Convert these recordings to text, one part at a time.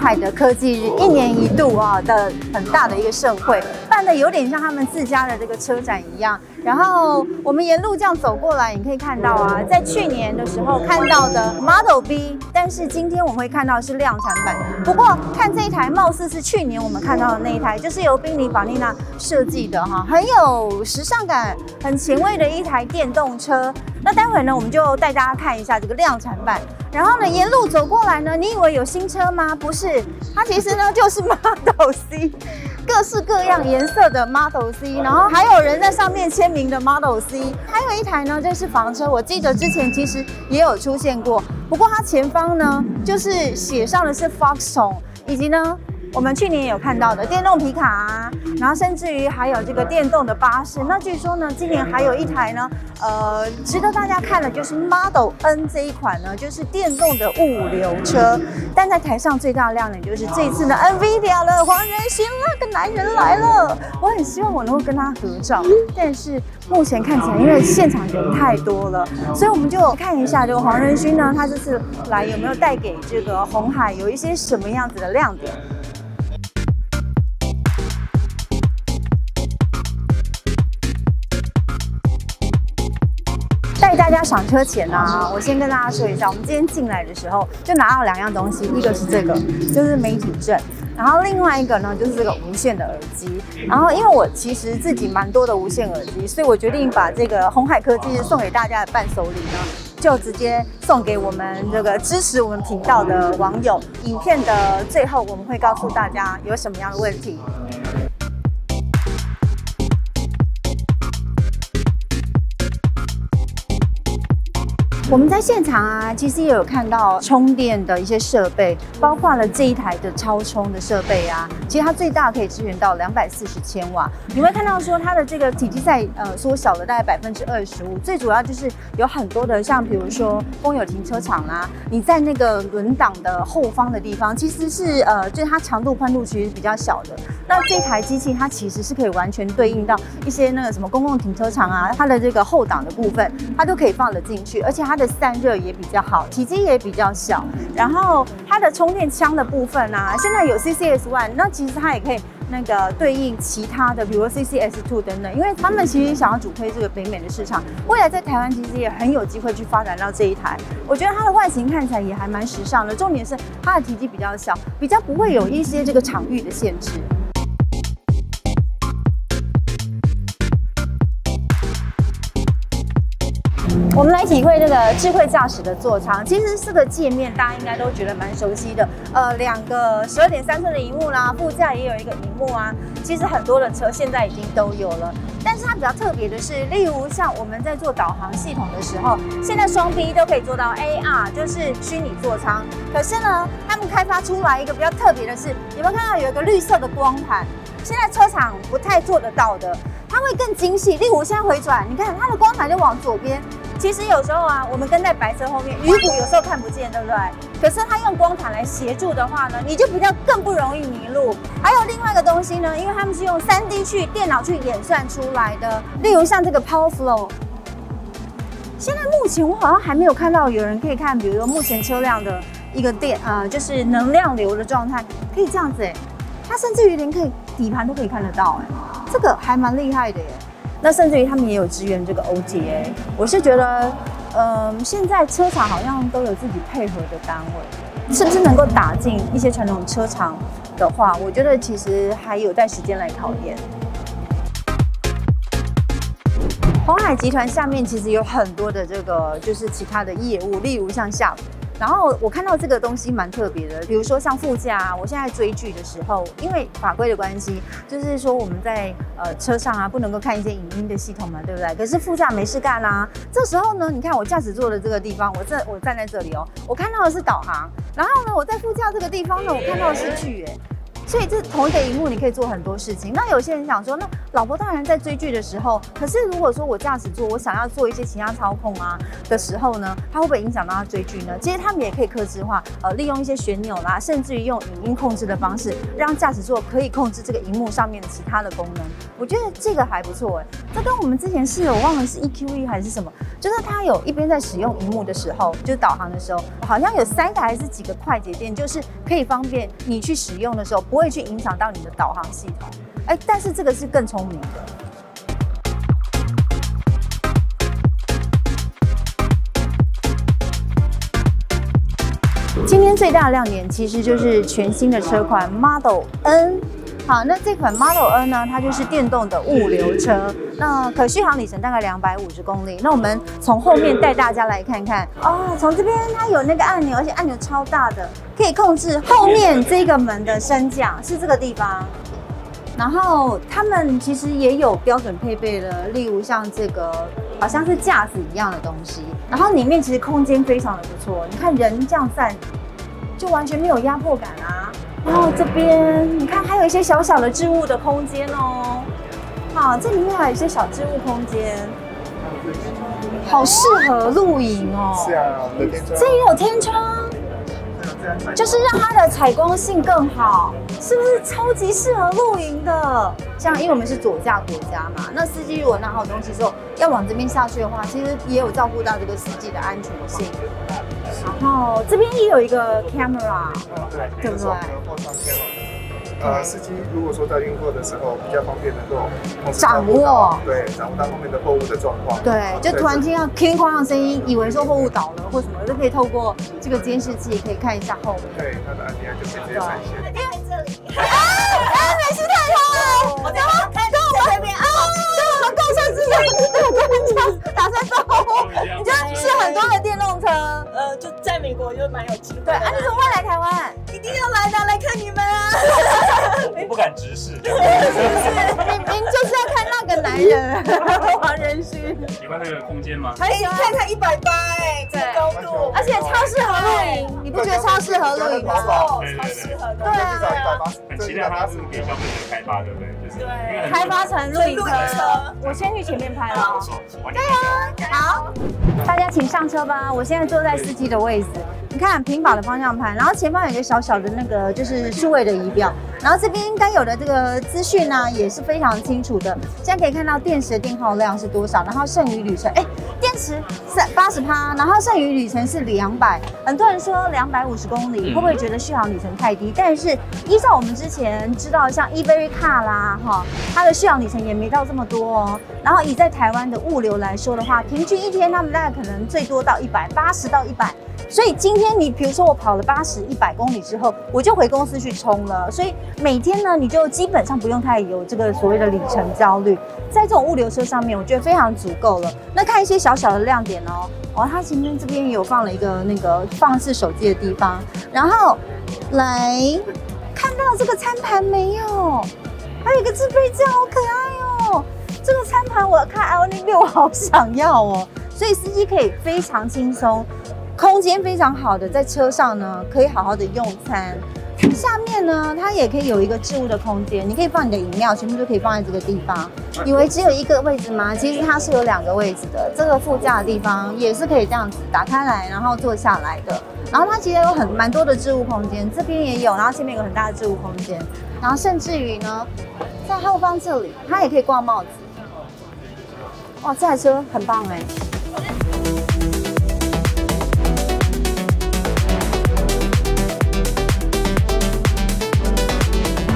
海的科技日，一年一度啊的很大的一个盛会，办的有点像他们自家的这个车展一样。然后我们沿路这样走过来，你可以看到啊，在去年的时候看到的 Model B，但是今天我们会看到是量产版。不过看这一台，貌似是去年我们看到的那一台，就是由宾尼宝丽娜设计的哈，很有时尚感、很前卫的一台电动车。那待会呢，我们就带大家看一下这个量产版。然后呢，沿路走过来呢，你以为有新车吗？不是，它其实呢就是 Model C，各式各样颜色的 Model C，然后还有人在上面签名的 Model C，还有一台呢，就是房车，我记得之前其实也有出现过，不过它前方呢就是写上的是 Foxconn，以及呢。我们去年也有看到的电动皮卡，然后甚至于还有这个电动的巴士。那据说呢，今年还有一台呢，呃，值得大家看的就是 Model N 这一款呢，就是电动的物流车。但在台上最大的亮点就是这次的 NVIDIA 了，黄仁勋那个男人来了。我很希望我能够跟他合照，但是目前看起来因为现场人太多了，所以我们就看一下这个黄仁勋呢，他这次来有没有带给这个红海有一些什么样子的亮点。大家赏车前呢，我先跟大家说一下，我们今天进来的时候就拿到两样东西，一个是这个，就是媒体证，然后另外一个呢就是这个无线的耳机。然后因为我其实自己蛮多的无线耳机，所以我决定把这个红海科技送给大家的伴手礼呢，就直接送给我们这个支持我们频道的网友。影片的最后我们会告诉大家有什么样的问题。我们在现场啊，其实也有看到充电的一些设备，包括了这一台的超充的设备啊。其实它最大可以支援到两百四十千瓦。你会看到说它的这个体积在呃缩小了大概百分之二十五。最主要就是有很多的像比如说公有停车场啦，你在那个轮挡的后方的地方，其实是呃就是它长度宽度其实比较小的。那这台机器它其实是可以完全对应到一些那个什么公共停车场啊，它的这个后挡的部分，它都可以放得进去，而且它的散热也比较好，体积也比较小。然后它的充电枪的部分呢，现在有 CCS One，那其实它也可以那个对应其他的，比如说 CCS Two 等等，因为他们其实想要主推这个北美的市场，未来在台湾其实也很有机会去发展到这一台。我觉得它的外形看起来也还蛮时尚的，重点是它的体积比较小，比较不会有一些这个场域的限制。我们来体会这个智慧驾驶的座舱，其实这个界面大家应该都觉得蛮熟悉的。呃，两个十二点三寸的荧幕啦，副驾也有一个荧幕啊。其实很多的车现在已经都有了，但是它比较特别的是，例如像我们在做导航系统的时候，现在双 B 都可以做到 AR，就是虚拟座舱。可是呢，他们开发出来一个比较特别的是，有没有看到有一个绿色的光盘？现在车厂不太做得到的，它会更精细。例如现在回转，你看它的光盘就往左边。其实有时候啊，我们跟在白车后面，鱼骨有时候看不见，对不对？可是它用光毯来协助的话呢，你就比较更不容易迷路。还有另外一个东西呢，因为他们是用三 D 去电脑去演算出来的，例如像这个 Power Flow。现在目前我好像还没有看到有人可以看，比如说目前车辆的一个电啊，就是能量流的状态，可以这样子哎，它甚至于连可以底盘都可以看得到哎，这个还蛮厉害的耶。那甚至于他们也有支援这个 OTA，我是觉得，嗯，现在车厂好像都有自己配合的单位，是不是能够打进一些传统车厂的话，我觉得其实还有待时间来考验。红海集团下面其实有很多的这个就是其他的业务，例如像夏普。然后我看到这个东西蛮特别的，比如说像副驾，我现在追剧的时候，因为法规的关系，就是说我们在呃车上啊不能够看一些影音的系统嘛，对不对？可是副驾没事干啦，这时候呢，你看我驾驶座的这个地方，我这我站在这里哦，我看到的是导航，然后呢，我在副驾这个地方呢，我看到的是剧，哎。所以这同一个荧幕，你可以做很多事情。那有些人想说，那老婆大人在追剧的时候，可是如果说我驾驶座，我想要做一些其他操控啊的时候呢，它会不会影响到他追剧呢？其实他们也可以克制化，呃，利用一些旋钮啦，甚至于用影音控制的方式，让驾驶座可以控制这个荧幕上面的其他的功能。我觉得这个还不错哎，这跟我们之前是有忘了是 EQE 还是什么，就是它有一边在使用荧幕的时候，就是导航的时候，好像有三个还是几个快捷键，就是可以方便你去使用的时候，不会去影响到你的导航系统。哎，但是这个是更聪明的。今天最大的亮点其实就是全新的车款 Model N。好，那这款 Model N 呢，它就是电动的物流车，那可续航里程大概两百五十公里。那我们从后面带大家来看看哦，从这边它有那个按钮，而且按钮超大的，可以控制后面这个门的升降，是这个地方。然后他们其实也有标准配备的，例如像这个好像是架子一样的东西。然后里面其实空间非常的不错，你看人这样站。就完全没有压迫感啊！然后这边你看，还有一些小小的置物的空间哦。好，这里面还有一些小置物空间，好适合露营哦。是啊，这也有天窗，就是让它的采光性更好，是不是超级适合露营的？像因为我们是左驾国家嘛，那司机如果拿好东西之后要往这边下去的话，其实也有照顾到这个司机的安全性。然后这边也有一个 camera，对不对？呃，司机如果说在运货的时候比较方便能够掌握，对，掌握到后面的货物的状况。对，就突然听到哐哐的声音，以为说货物倒了或什么，就可以透过这个监视器可以看一下后面。对，它的安全就可以直接闪现。在这里。啊！美食太空，我刚刚看到我这边啊，跟我们共享之前，跟人家打算招呼，你就是很多的电动车。呃，就在美国就蛮有机会。对啊，你怎么会来台湾？一定要来的，来看你们啊！我 不敢直视。是不是？明明就是要看那个男人，黄仁勋。喜欢那个空间吗？可以看看一百八哎，这高度，而且超适合露营，你不觉得超适合露营吗？超适合的。对啊，很期待它是给消费者开发，对不对？就是开发成露营车。我先去前面拍了。对啊，好，大家请上车吧。我现在坐在司机的位置。你看平板的方向盘，然后前方有一个小小的那个就是数位的仪表，然后这边该有的这个资讯呢也是非常清楚的。现在可以看到电池的电耗量是多少，然后剩余旅程，哎，电池三八十趴，然后剩余旅程是两百。很多人说两百五十公里会不会觉得续航里程太低？但是依照我们之前知道，像 eVery Car 啦，哈，它的续航里程也没到这么多哦。然后以在台湾的物流来说的话，平均一天他们大概可能最多到一百八十到一百。所以今天你比如说我跑了八十一百公里之后，我就回公司去充了。所以每天呢，你就基本上不用太有这个所谓的里程焦虑。在这种物流车上面，我觉得非常足够了。那看一些小小的亮点哦，哦，它前面这边有放了一个那个放置手机的地方。然后来看到这个餐盘没有？还有一个自备架，好可爱。这个餐盘我看 L 六好想要哦。所以司机可以非常轻松。空间非常好的，在车上呢可以好好的用餐。下面呢，它也可以有一个置物的空间，你可以放你的饮料，全部都可以放在这个地方。以为只有一个位置吗？其实它是有两个位置的。这个副驾的地方也是可以这样子打开来，然后坐下来的。然后它其实有很蛮多的置物空间，这边也有，然后前面有很大的置物空间。然后甚至于呢，在后方这里，它也可以挂帽子。哇，这台车很棒哎。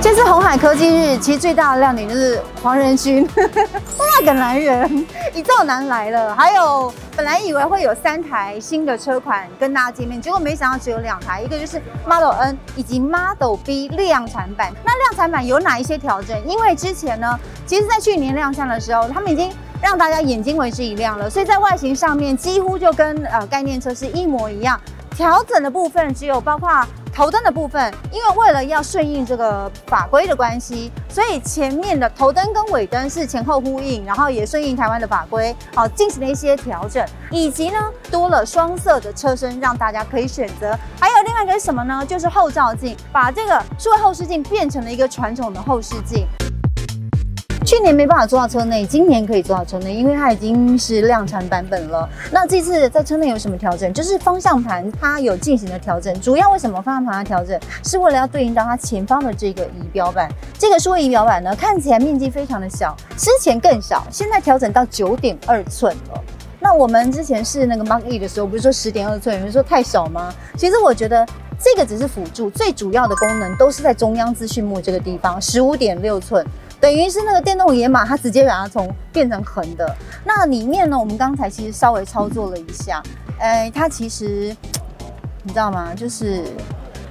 这次红海科技日，其实最大的亮点就是黄仁勋 那个男人一兆男来了。还有本来以为会有三台新的车款跟大家见面，结果没想到只有两台，一个就是 Model N 以及 Model B 量产版。那量产版有哪一些调整？因为之前呢，其实在去年亮相的时候，他们已经让大家眼睛为之一亮了，所以在外形上面几乎就跟呃概念车是一模一样。调整的部分只有包括。头灯的部分，因为为了要顺应这个法规的关系，所以前面的头灯跟尾灯是前后呼应，然后也顺应台湾的法规，好进行了一些调整，以及呢多了双色的车身，让大家可以选择。还有另外一个是什么呢？就是后照镜，把这个数位后视镜变成了一个传统的后视镜。去年没办法坐到车内，今年可以坐到车内，因为它已经是量产版本了。那这次在车内有什么调整？就是方向盘它有进行了调整。主要为什么方向盘要调整？是为了要对应到它前方的这个仪表板。这个数位仪表板呢，看起来面积非常的小，之前更小，现在调整到九点二寸了。那我们之前试那个 Mark E 的时候，不是说十点二寸，有人说太小吗？其实我觉得这个只是辅助，最主要的功能都是在中央资讯幕这个地方，十五点六寸。等于是那个电动野马，它直接把它从变成横的。那里面呢，我们刚才其实稍微操作了一下，哎，它其实你知道吗？就是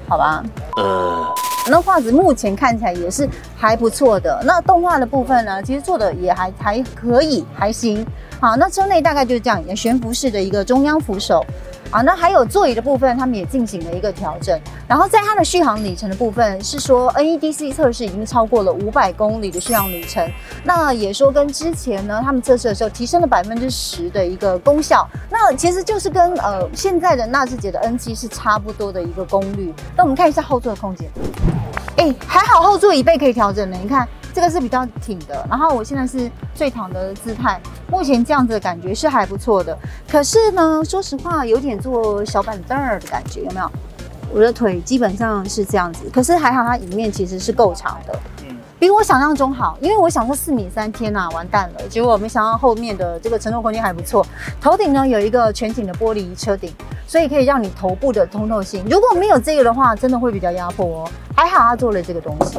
好吧，呃，那画质目前看起来也是还不错的。那动画的部分呢，其实做的也还还可以，还行。好，那车内大概就是这样，悬浮式的一个中央扶手。啊，那还有座椅的部分，他们也进行了一个调整。然后在它的续航里程的部分，是说 NEDC 测试已经超过了五百公里的续航里程。那也说跟之前呢，他们测试的时候提升了百分之十的一个功效。那其实就是跟呃现在的纳智捷的 N7 是差不多的一个功率。那我们看一下后座的空间，哎，还好后座椅背可以调整的，你看。这个是比较挺的，然后我现在是最躺的姿态，目前这样子的感觉是还不错的。可是呢，说实话，有点坐小板凳儿的感觉，有没有？我的腿基本上是这样子，可是还好它椅面其实是够长的，嗯，比我想象中好。因为我想说四米三，天呐，完蛋了！结果没想到后面的这个承重空间还不错。头顶呢有一个全景的玻璃车顶，所以可以让你头部的通透性。如果没有这个的话，真的会比较压迫哦。还好它做了这个东西。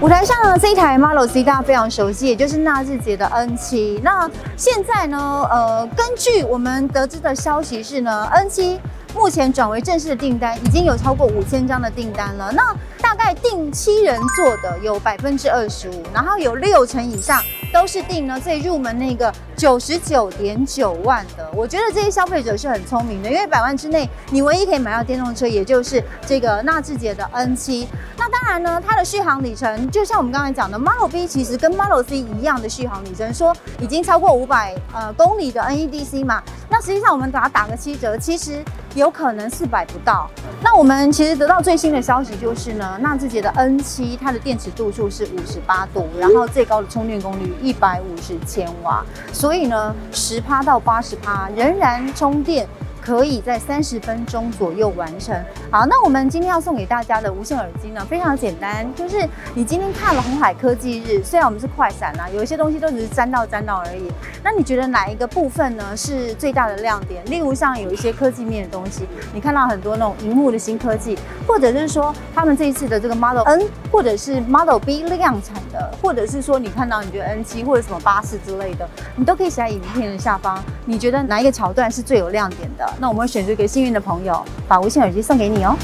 舞台上呢，这一台 Model C 大家非常熟悉，也就是纳智捷的 N7。那现在呢，呃，根据我们得知的消息是呢，N7 目前转为正式的订单，已经有超过五千张的订单了。那大概定七人座的有百分之二十五，然后有六成以上。都是定呢最入门那个九十九点九万的，我觉得这些消费者是很聪明的，因为百万之内你唯一可以买到电动车，也就是这个纳智捷的 N7。那当然呢，它的续航里程就像我们刚才讲的，Model B 其实跟 Model C 一样的续航里程，说已经超过五百呃公里的 NEDC 嘛。那实际上我们给它打个七折，其实有可能四百不到。那我们其实得到最新的消息就是呢，纳智捷的 N7 它的电池度数是五十八度，然后最高的充电功率一百五十千瓦，所以呢，十趴到八十趴仍然充电。可以在三十分钟左右完成。好，那我们今天要送给大家的无线耳机呢，非常简单，就是你今天看了红海科技日，虽然我们是快闪啊，有一些东西都只是沾到沾到而已。那你觉得哪一个部分呢是最大的亮点？例如像有一些科技面的东西，你看到很多那种荧幕的新科技，或者是说他们这一次的这个 Model N 或者是 Model B 量产的，或者是说你看到你觉得 N7 或者什么巴士之类的，你都可以写在影片的下方。你觉得哪一个桥段是最有亮点的？那我们会选择给幸运的朋友，把无线耳机送给你哦。